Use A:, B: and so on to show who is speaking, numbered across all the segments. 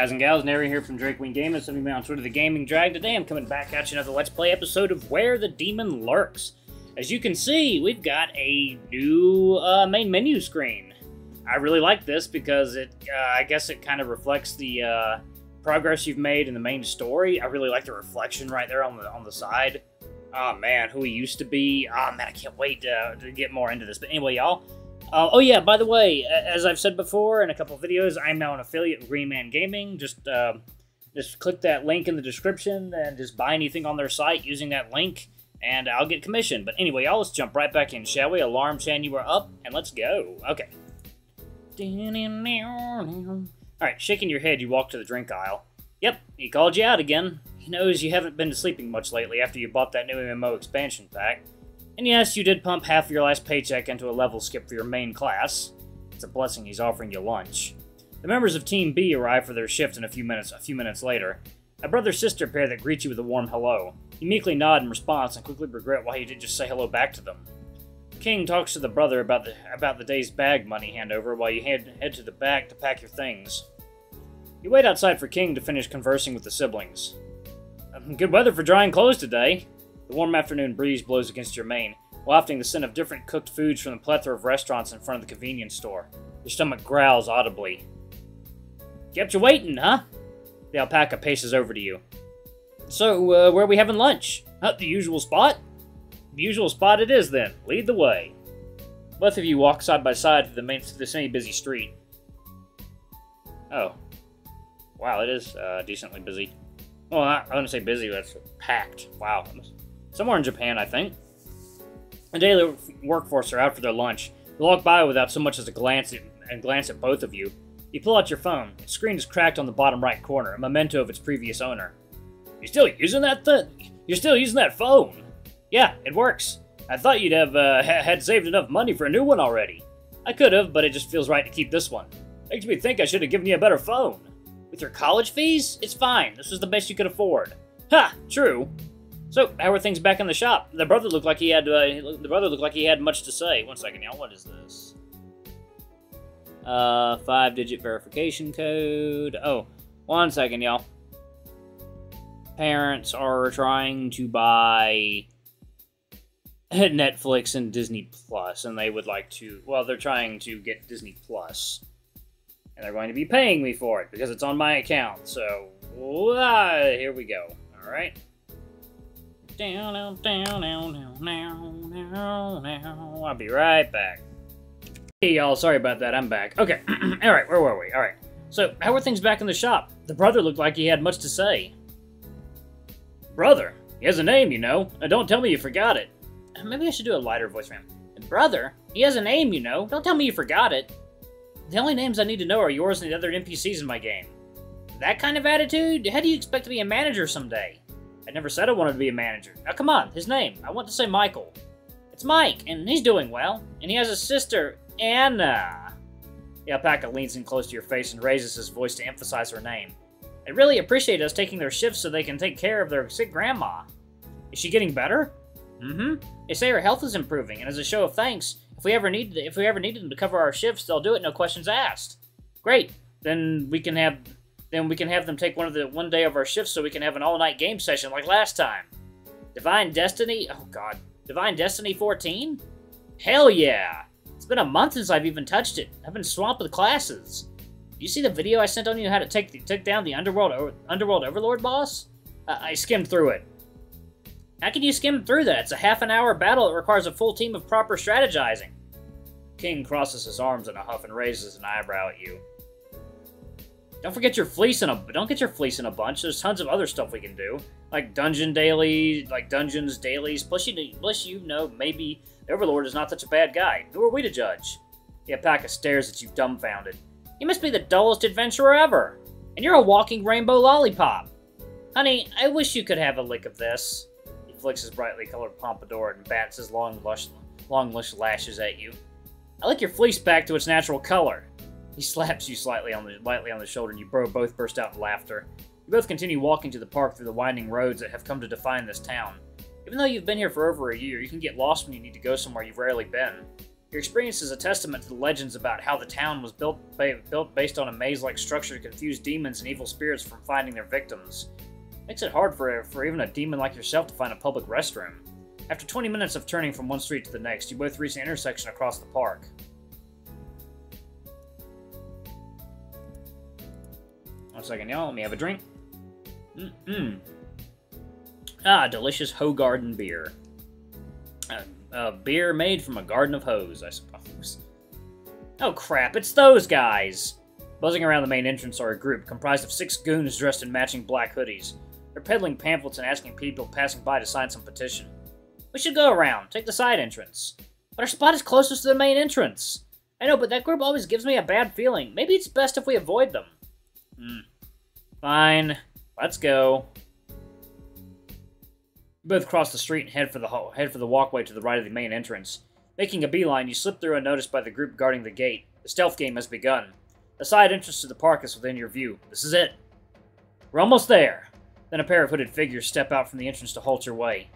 A: guys and gals, Nary here from Drake Wing Gaming, some of you on Twitter, The Gaming Drag. Today I'm coming back at you another Let's Play episode of Where the Demon Lurks. As you can see, we've got a new uh, main menu screen. I really like this because it, uh, I guess it kind of reflects the uh, progress you've made in the main story. I really like the reflection right there on the on the side. Oh man, who he used to be. Oh man, I can't wait to, to get more into this. But anyway, y'all, uh, oh yeah, by the way, as I've said before in a couple videos, I'm now an affiliate of Green Man Gaming. Just uh, just click that link in the description and just buy anything on their site using that link, and I'll get commission. But anyway, y'all, let's jump right back in, shall we? Alarm Chan, you are up, and let's go. Okay. Alright, shaking your head, you walk to the drink aisle. Yep, he called you out again. He knows you haven't been sleeping much lately after you bought that new MMO expansion pack. And yes, you did pump half of your last paycheck into a level skip for your main class. It's a blessing he's offering you lunch. The members of Team B arrive for their shift in a few minutes. A few minutes later, a brother-sister pair that greet you with a warm hello. You meekly nod in response and quickly regret why you didn't just say hello back to them. King talks to the brother about the about the day's bag money handover while you head head to the back to pack your things. You wait outside for King to finish conversing with the siblings. Um, good weather for drying clothes today. The warm afternoon breeze blows against your mane, wafting the scent of different cooked foods from the plethora of restaurants in front of the convenience store. Your stomach growls audibly. Kept you waiting, huh? The alpaca paces over to you. So, uh, where are we having lunch? At the usual spot? The usual spot it is, then. Lead the way. Both of you walk side by side through the main, through the semi-busy street. Oh. Wow, it is uh, decently busy. Well, I, I wouldn't say busy, that's packed. Wow. Somewhere in Japan, I think. The daily workforce are out for their lunch. You walk by without so much as a glance at, and glance at both of you. You pull out your phone. The screen is cracked on the bottom right corner, a memento of its previous owner. You still using that thing? You're still using that phone? Yeah, it works. I thought you'd have uh, ha had saved enough money for a new one already. I could have, but it just feels right to keep this one. Makes me think I should have given you a better phone. With your college fees? It's fine. This was the best you could afford. Ha! True. So, how are things back in the shop? The brother looked like he had uh, the brother looked like he had much to say. One second, y'all. What is this? Uh, five-digit verification code. Oh, one second, y'all. Parents are trying to buy Netflix and Disney Plus, and they would like to. Well, they're trying to get Disney Plus, and they're going to be paying me for it because it's on my account. So, uh, here we go. All right. Down, down, down, down, down, down. I'll be right back. Hey, y'all. Sorry about that. I'm back. Okay. All right. Where were we? All right. So, how are things back in the shop? The brother looked like he had much to say. Brother? He has a name, you know. Now, don't tell me you forgot it. Uh, maybe I should do a lighter voice for him. Brother? He has a name, you know. Don't tell me you forgot it. The only names I need to know are yours and the other NPCs in my game. That kind of attitude? How do you expect to be a manager someday? I never said I wanted to be a manager. Now come on, his name. I want to say Michael. It's Mike, and he's doing well. And he has a sister, Anna. The alpaca leans in close to your face and raises his voice to emphasize her name. They really appreciate us taking their shifts so they can take care of their sick grandma. Is she getting better? Mm-hmm. They say her health is improving, and as a show of thanks, if we ever need if we ever needed them to cover our shifts, they'll do it, no questions asked. Great. Then we can have then we can have them take one of the one day of our shifts so we can have an all-night game session like last time. Divine Destiny? Oh god. Divine Destiny 14? Hell yeah! It's been a month since I've even touched it. I've been swamped with classes. You see the video I sent on you how to take the, down the Underworld Underworld Overlord boss? I skimmed through it. How can you skim through that? It's a half an hour battle that requires a full team of proper strategizing. King crosses his arms in a huff and raises an eyebrow at you. Don't forget your fleece in a don't get your fleece in a bunch. There's tons of other stuff we can do, like dungeon daily, like dungeons dailies. Plus, you plus you know maybe the Overlord is not such a bad guy. Who are we to judge? The of stares at you've dumbfounded. You must be the dullest adventurer ever, and you're a walking rainbow lollipop. Honey, I wish you could have a lick of this. He flicks his brightly colored pompadour and bats his long, lush, long, lush lashes at you. I like your fleece back to its natural color. He slaps you slightly on the lightly on the shoulder, and you both burst out in laughter. You both continue walking to the park through the winding roads that have come to define this town. Even though you've been here for over a year, you can get lost when you need to go somewhere you've rarely been. Your experience is a testament to the legends about how the town was built, built based on a maze-like structure to confuse demons and evil spirits from finding their victims. Makes it hard for, for even a demon like yourself to find a public restroom. After 20 minutes of turning from one street to the next, you both reach an intersection across the park. One second, y'all. Let me have a drink. Mm-mm. Ah, delicious Hoegaarden beer. Uh, a beer made from a garden of hose, I suppose. Oh crap, it's those guys! Buzzing around the main entrance are a group comprised of six goons dressed in matching black hoodies. They're peddling pamphlets and asking people passing by to sign some petition. We should go around, take the side entrance. But our spot is closest to the main entrance. I know, but that group always gives me a bad feeling. Maybe it's best if we avoid them. Hmm. Fine. Let's go. You both cross the street and head for the head for the walkway to the right of the main entrance. Making a beeline, you slip through unnoticed by the group guarding the gate. The stealth game has begun. The side entrance to the park is within your view. This is it. We're almost there. Then a pair of hooded figures step out from the entrance to halt your way.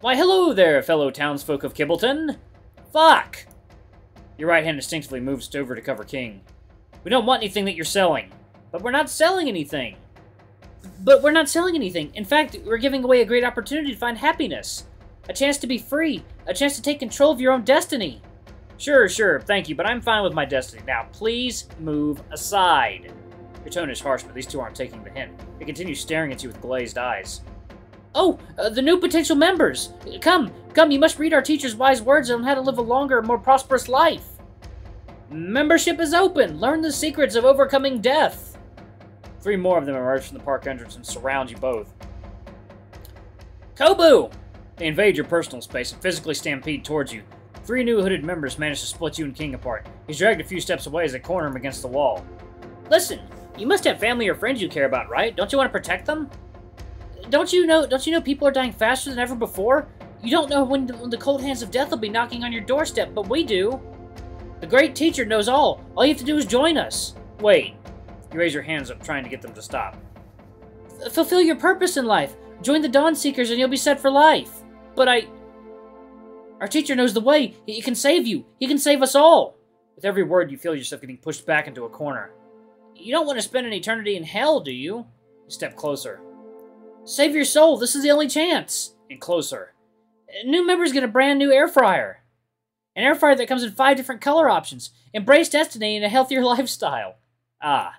A: Why, hello there, fellow townsfolk of Kibbleton! Fuck! Your right hand instinctively moves over to cover King. We don't want anything that you're selling. But we're not selling anything. But we're not selling anything. In fact, we're giving away a great opportunity to find happiness. A chance to be free. A chance to take control of your own destiny. Sure, sure, thank you, but I'm fine with my destiny. Now, please move aside. Your tone is harsh, but these two aren't taking the hint. They continue staring at you with glazed eyes. Oh, uh, the new potential members! Come, come, you must read our teacher's wise words on how to live a longer, more prosperous life. Membership is open! Learn the secrets of overcoming death! Three more of them emerge from the park entrance and surround you both. Kobu! They invade your personal space and physically stampede towards you. Three new hooded members manage to split you and King apart. He's dragged a few steps away as they corner him against the wall. Listen, you must have family or friends you care about, right? Don't you want to protect them? Don't you know? Don't you know people are dying faster than ever before? You don't know when the, when the cold hands of death will be knocking on your doorstep, but we do. The great teacher knows all. All you have to do is join us. Wait, you raise your hands up, trying to get them to stop. Fulfill your purpose in life. Join the Dawn Seekers and you'll be set for life. But I... Our teacher knows the way. He can save you. He can save us all. With every word, you feel yourself getting pushed back into a corner. You don't want to spend an eternity in hell, do you? You step closer. Save your soul. This is the only chance. And closer. New members get a brand new air fryer. An air fryer that comes in five different color options. Embrace destiny and a healthier lifestyle. Ah,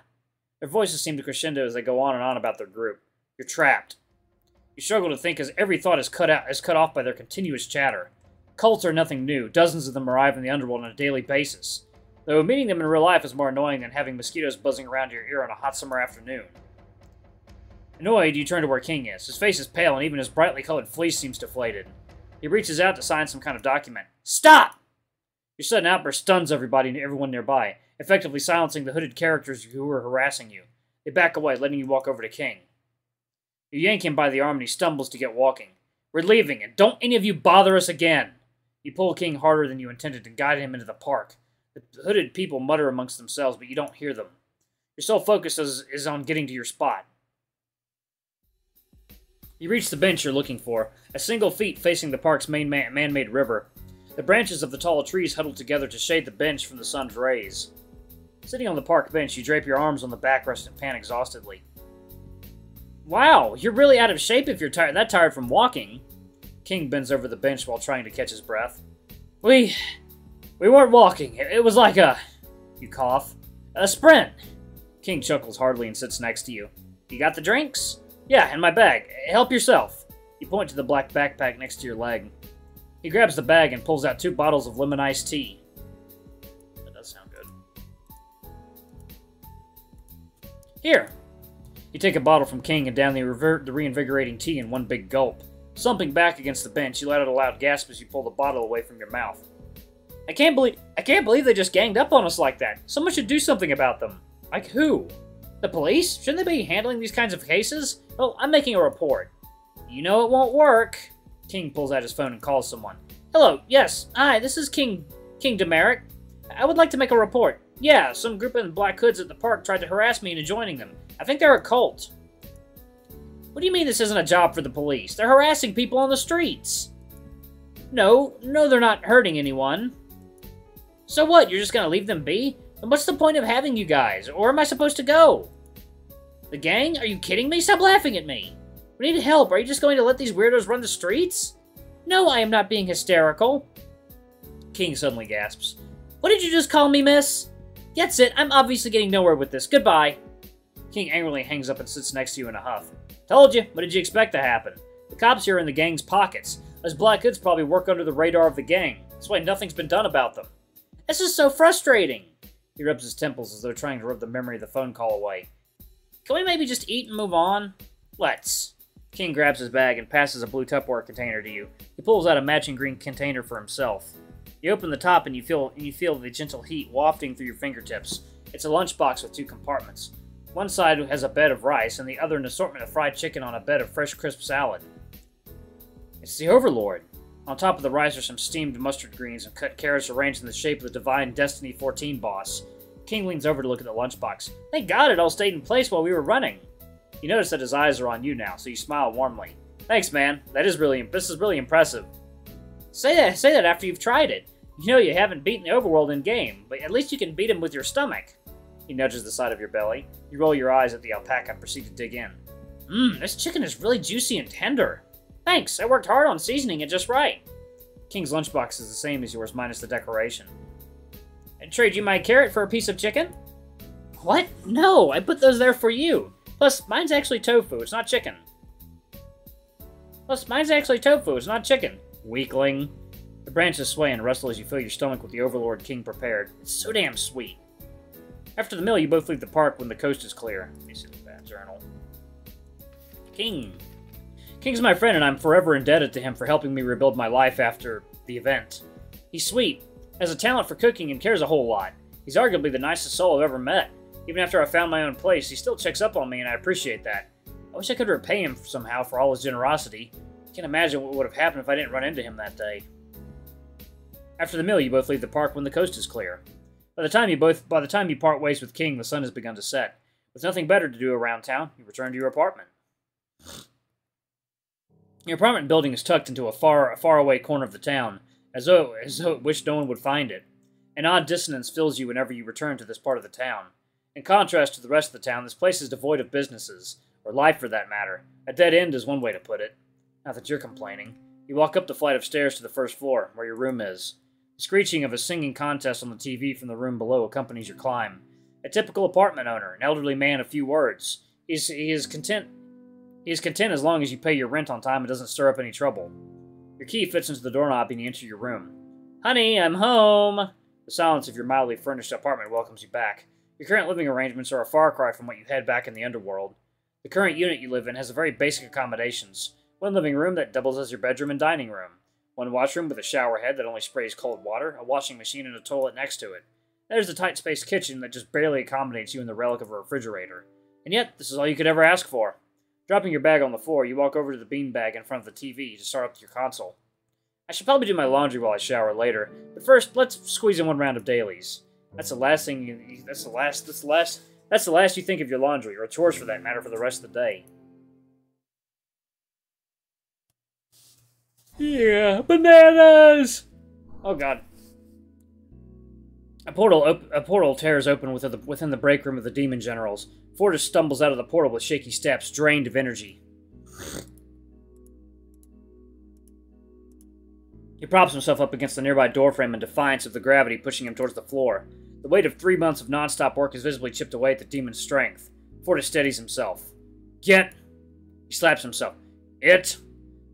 A: their voices seem to crescendo as they go on and on about their group. You're trapped. You struggle to think as every thought is cut out is cut off by their continuous chatter. Cults are nothing new. Dozens of them arrive in the underworld on a daily basis. Though meeting them in real life is more annoying than having mosquitoes buzzing around your ear on a hot summer afternoon. Annoyed, you turn to where King is. His face is pale, and even his brightly colored fleece seems deflated. He reaches out to sign some kind of document. Stop! Your sudden outburst stuns everybody and everyone nearby effectively silencing the hooded characters who were harassing you. They back away, letting you walk over to King. You yank him by the arm and he stumbles to get walking. We're leaving, and don't any of you bother us again! You pull King harder than you intended and guide him into the park. The hooded people mutter amongst themselves, but you don't hear them. Your sole focus is, is on getting to your spot. You reach the bench you're looking for, a single feet facing the park's main man-made river. The branches of the tall trees huddle together to shade the bench from the sun's rays. Sitting on the park bench, you drape your arms on the backrest and pant exhaustedly. Wow, you're really out of shape if you're tired that tired from walking. King bends over the bench while trying to catch his breath. We... we weren't walking. It, was like a... You cough. A sprint. King chuckles hardly and sits next to you. You got the drinks? Yeah, in my bag. Help yourself. You point to the black backpack next to your leg. He grabs the bag and pulls out two bottles of lemon iced tea. Here! You take a bottle from King and down the, the reinvigorating tea in one big gulp. Slumping back against the bench, you let out a loud gasp as you pull the bottle away from your mouth. I can't believe I can't believe they just ganged up on us like that. Someone should do something about them. Like who? The police? Shouldn't they be handling these kinds of cases? Well, I'm making a report. You know it won't work. King pulls out his phone and calls someone. Hello, yes, hi, this is King King Demeric. I would like to make a report. Yeah, some group in black hoods at the park tried to harass me into joining them. I think they're a cult. What do you mean this isn't a job for the police? They're harassing people on the streets. No, no, they're not hurting anyone. So what, you're just gonna leave them be? And what's the point of having you guys? Or am I supposed to go? The gang? Are you kidding me? Stop laughing at me! We need help. Are you just going to let these weirdos run the streets? No, I am not being hysterical. King suddenly gasps. What did you just call me, miss? That's it. I'm obviously getting nowhere with this. Goodbye. King angrily hangs up and sits next to you in a huff. Told you. What did you expect to happen? The cops here are in the gang's pockets. Those black goods probably work under the radar of the gang. That's why nothing's been done about them. This is so frustrating. He rubs his temples as though trying to rub the memory of the phone call away. Can we maybe just eat and move on? Let's. King grabs his bag and passes a blue Tupperware container to you. He pulls out a matching green container for himself. You open the top and you feel you feel the gentle heat wafting through your fingertips. It's a lunchbox with two compartments. One side has a bed of rice, and the other an assortment of fried chicken on a bed of fresh, crisp salad. It's the Overlord. On top of the rice are some steamed mustard greens and cut carrots arranged in the shape of the Divine Destiny 14 boss. King leans over to look at the lunchbox. Thank God it all stayed in place while we were running. You notice that his eyes are on you now, so you smile warmly. Thanks, man. That is really this is really impressive. Say that say that after you've tried it. You know you haven't beaten the Overlord in game, but at least you can beat him with your stomach. He nudges the side of your belly. You roll your eyes at the alpaca and proceed to dig in. Mmm, this chicken is really juicy and tender. Thanks, I worked hard on seasoning it just right. King's lunchbox is the same as yours, minus the decoration. i trade you my carrot for a piece of chicken? What? No, I put those there for you. Plus, mine's actually tofu, it's not chicken. Plus, mine's actually tofu, it's not chicken. Weakling. The branches sway and rustle as you fill your stomach with the Overlord King prepared. It's so damn sweet. After the meal, you both leave the park when the coast is clear. Journal. King. King's my friend, and I'm forever indebted to him for helping me rebuild my life after the event. He's sweet, has a talent for cooking, and cares a whole lot. He's arguably the nicest soul I've ever met. Even after I found my own place, he still checks up on me, and I appreciate that. I wish I could repay him somehow for all his generosity. I can't imagine what would have happened if I didn't run into him that day. After the meal, you both leave the park when the coast is clear. By the time you both by the time you part ways with King, the sun has begun to set. With nothing better to do around town, you return to your apartment. Your apartment building is tucked into a far a far away corner of the town, as though as though it wished no one would find it. An odd dissonance fills you whenever you return to this part of the town. In contrast to the rest of the town, this place is devoid of businesses, or life for that matter. A dead end is one way to put it. Not that you're complaining. You walk up the flight of stairs to the first floor, where your room is. Screeching of a singing contest on the TV from the room below accompanies your climb. A typical apartment owner, an elderly man of few words. He is content. He is content as long as you pay your rent on time and doesn't stir up any trouble. Your key fits into the doorknob and you enter your room. Honey, I'm home. The silence of your mildly furnished apartment welcomes you back. Your current living arrangements are a far cry from what you had back in the underworld. The current unit you live in has very basic accommodations. One living room that doubles as your bedroom and dining room. One washroom with a shower head that only sprays cold water, a washing machine, and a toilet next to it. There's a tight spaced kitchen that just barely accommodates you and the relic of a refrigerator. And yet, this is all you could ever ask for. Dropping your bag on the floor, you walk over to the beanbag in front of the TV to start up your console. I should probably do my laundry while I shower later, but first, let's squeeze in one round of dailies. That's the last thing you. That's the last. That's the last. That's the last you think of your laundry, or chores for that matter, for the rest of the day. Yeah, bananas! Oh god. A portal, a portal tears open within the, within the break room of the demon generals. Fortis stumbles out of the portal with shaky steps, drained of energy. He props himself up against the nearby doorframe in defiance of the gravity pushing him towards the floor. The weight of three months of non-stop work is visibly chipped away at the demon's strength. Fortis steadies himself. Get! He slaps himself. It!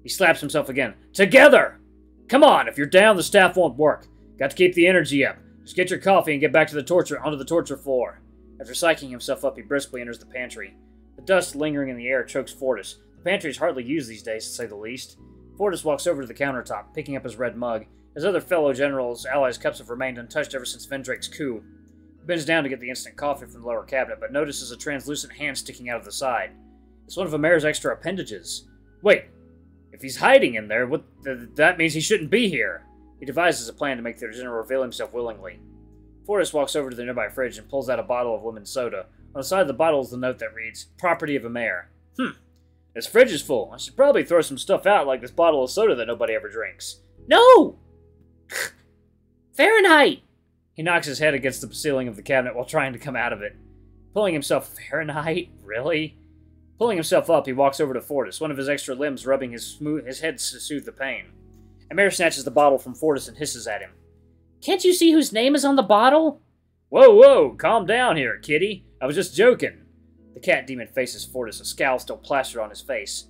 A: He slaps himself again. Together! Come on, if you're down, the staff won't work. Got to keep the energy up. Just get your coffee and get back to the torture onto the torture floor. After psyching himself up, he briskly enters the pantry. The dust lingering in the air chokes Fortis. The pantry is hardly used these days, to say the least. Fortis walks over to the countertop, picking up his red mug. His other fellow generals' allies' cups have remained untouched ever since Vendrake's coup. He bends down to get the instant coffee from the lower cabinet, but notices a translucent hand sticking out of the side. It's one of Amir's extra appendages. Wait, if he's hiding in there, what th that means he shouldn't be here. He devises a plan to make the general reveal himself willingly. Fortis walks over to the nearby fridge and pulls out a bottle of lemon soda. On the side of the bottle is the note that reads, Property of Amir. Hmm. This fridge is full. I should probably throw some stuff out like this bottle of soda that nobody ever drinks. No! Fahrenheit! He knocks his head against the ceiling of the cabinet while trying to come out of it. Pulling himself Fahrenheit? Really? Pulling himself up, he walks over to Fortis, one of his extra limbs rubbing his, smooth, his head to soothe the pain. Amir snatches the bottle from Fortis and hisses at him. Can't you see whose name is on the bottle? Whoa, whoa, calm down here, kitty. I was just joking. The cat demon faces Fortis, a scowl still plastered on his face.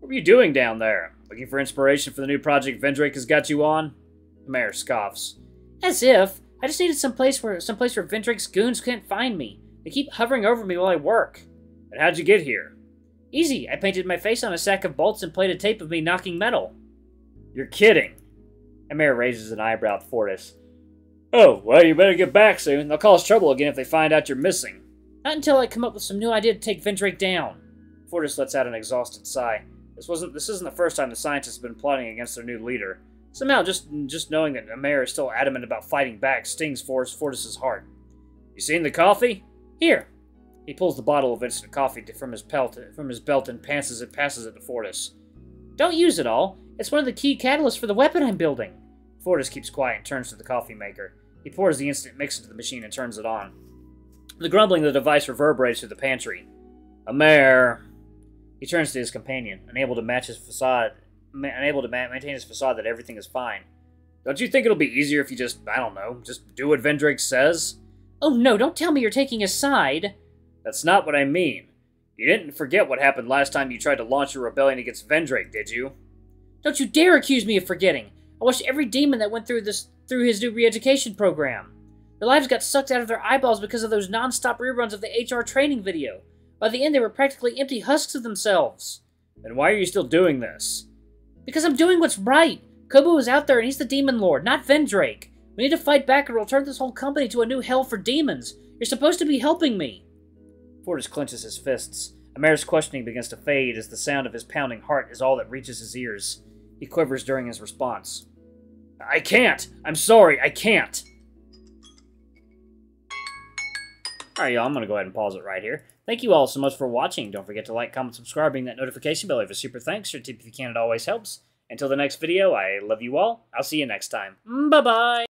A: What were you doing down there? Looking for inspiration for the new project Vendrake has got you on? The mayor scoffs. As if. I just needed some place where some place where Vendrake's goons can't find me. They keep hovering over me while I work. And how'd you get here? Easy. I painted my face on a sack of bolts and played a tape of me knocking metal. You're kidding. Amir raises an eyebrow at Fortis. Oh, well, you better get back soon. They'll cause trouble again if they find out you're missing. Not until I come up with some new idea to take Vendrake down. Fortis lets out an exhausted sigh. This wasn't this isn't the first time the scientists have been plotting against their new leader. Somehow just just knowing that Amir is still adamant about fighting back stings Fortis's heart. You seen the coffee? Here. He pulls the bottle of instant coffee from his belt from his belt and passes it passes it to Fortis. Don't use it all. It's one of the key catalysts for the weapon I'm building. Fortis keeps quiet and turns to the coffee maker. He pours the instant mix into the machine and turns it on. The grumbling of the device reverberates through the pantry. Amir. He turns to his companion, unable to match his facade, unable to maintain his facade that everything is fine. Don't you think it'll be easier if you just, I don't know, just do what Vendrake says? Oh no, don't tell me you're taking a side. That's not what I mean. You didn't forget what happened last time you tried to launch a rebellion against Vendrake, did you? Don't you dare accuse me of forgetting. I watched every demon that went through this through his new re-education program. Their lives got sucked out of their eyeballs because of those non-stop reruns of the HR training video. By the end, they were practically empty husks of themselves. Then why are you still doing this? Because I'm doing what's right. Kobu is out there and he's the demon lord, not Vendrake. We need to fight back or we'll turn this whole company to a new hell for demons. You're supposed to be helping me. Fortis clenches his fists. Amir's questioning begins to fade as the sound of his pounding heart is all that reaches his ears. He quivers during his response. I can't! I'm sorry, I can't! Alright, y'all, I'm going to go ahead and pause it right here. Thank you all so much for watching. Don't forget to like, comment, subscribe, ring that notification bell. Leave a super thanks. Your tip if you can, it always helps. Until the next video, I love you all. I'll see you next time. Bye-bye!